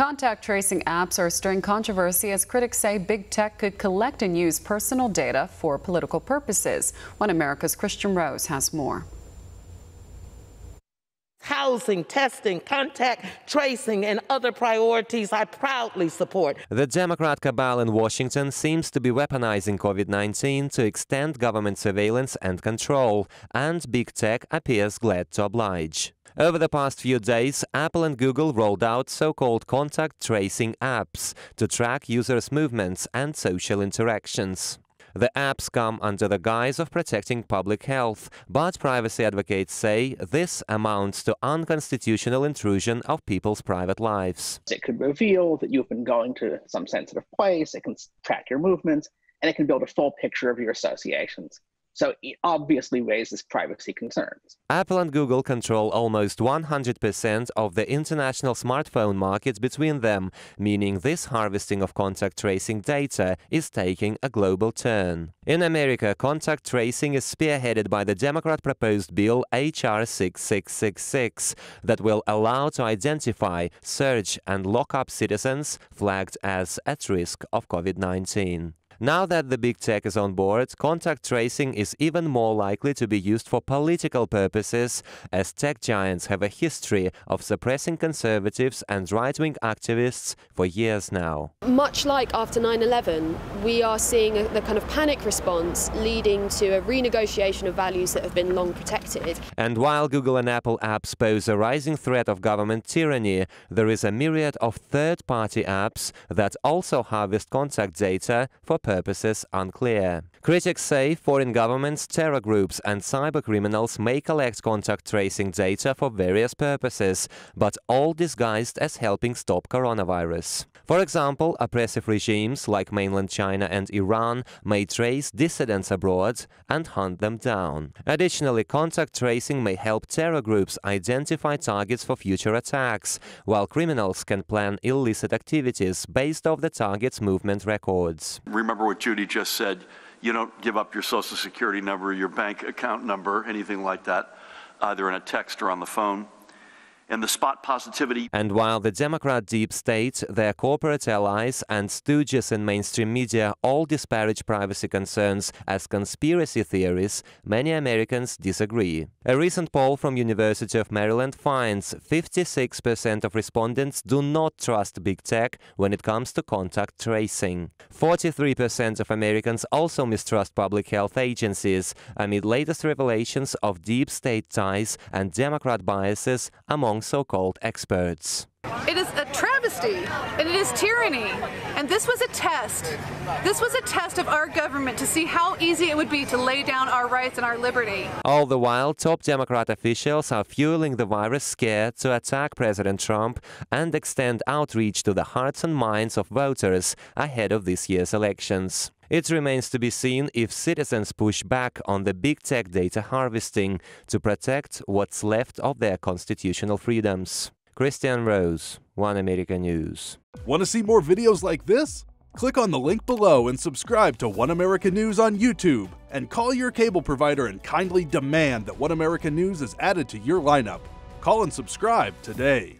Contact tracing apps are stirring controversy as critics say big tech could collect and use personal data for political purposes. One America's Kristian Rouz has more. Housing, testing, contact tracing, and other priorities I proudly support. The Democrat cabal in Washington seems to be weaponizing COVID 19 to extend government surveillance and control, and big tech appears glad to oblige. Over the past few days, Apple and Google rolled out so-called contact tracing apps to track users' movements and social interactions. The apps come under the guise of protecting public health, but privacy advocates say this amounts to unconstitutional intrusion of people's private lives. It could reveal that you've been going to some sensitive place, it can track your movements, and it can build a full picture of your associations. So it obviously raises privacy concerns. Apple and Google control almost 100% of the international smartphone market between them, meaning this harvesting of contact tracing data is taking a global turn. In America, contact tracing is spearheaded by the Democrat proposed bill HR 6666 that will allow to identify, search and lock up citizens flagged as at risk of COVID-19. Now that the big tech is on board, contact tracing is even more likely to be used for political purposes, as tech giants have a history of suppressing conservatives and right-wing activists for years now. Much like after 9-11, we are seeing a, the kind of panic response leading to a renegotiation of values that have been long protected. And while Google and Apple apps pose a rising threat of government tyranny, there is a myriad of third-party apps that also harvest contact data for purposes unclear. Critics say foreign governments, terror groups and cybercriminals may collect contact tracing data for various purposes, but all disguised as helping stop coronavirus. For example, oppressive regimes like mainland China and Iran may trace dissidents abroad and hunt them down. Additionally, contact tracing may help terror groups identify targets for future attacks, while criminals can plan illicit activities based off the target's movement records. Remember what Judy just said. You don't give up your social security number, your bank account number, anything like that, either in a text or on the phone and the spot positivity. And while the Democrat deep state, their corporate allies, and stooges in mainstream media all disparage privacy concerns as conspiracy theories, many Americans disagree. A recent poll from University of Maryland finds 56% of respondents do not trust big tech when it comes to contact tracing. 43% of Americans also mistrust public health agencies amid latest revelations of deep state ties and Democrat biases so-called experts. It is a travesty and it is tyranny. And this was a test. This was a test of our government to see how easy it would be to lay down our rights and our liberty. All the while, top Democrat officials are fueling the virus scare to attack President Trump and extend outreach to the hearts and minds of voters ahead of this year's elections. It remains to be seen if citizens push back on the big tech data harvesting to protect what's left of their constitutional freedoms. Kristian Rouz, One America News. Want to see more videos like this? Click on the link below and subscribe to One America News on YouTube. And call your cable provider and kindly demand that One America News is added to your lineup. Call and subscribe today.